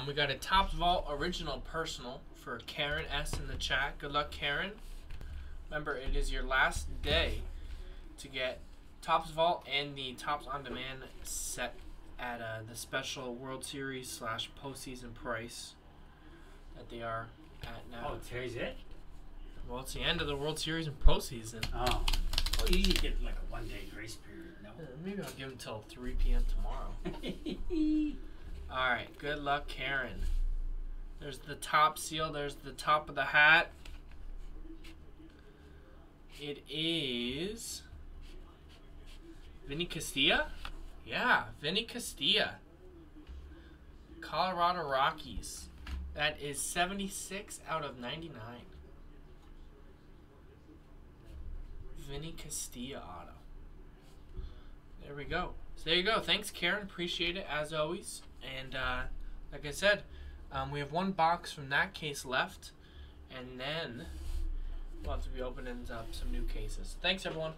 Um, we got a Topps Vault original personal for Karen S in the chat. Good luck, Karen. Remember, it is your last day to get Topps Vault and the Topps On Demand set at uh, the special World Series slash postseason price that they are at now. Oh, today's it? Well, it's the end of the World Series and postseason. Oh. Well, you usually get like a one day grace period, no? Uh, Maybe I'll give them till 3 p.m. tomorrow. All right. Good luck, Karen. There's the top seal. There's the top of the hat. It is Vinny Castilla. Yeah, Vinny Castilla. Colorado Rockies. That is 76 out of 99. Vinny Castilla auto. There we go. So there you go. Thanks, Karen. Appreciate it as always. And uh, like I said, um, we have one box from that case left, and then we'll have to be opening up some new cases. Thanks, everyone.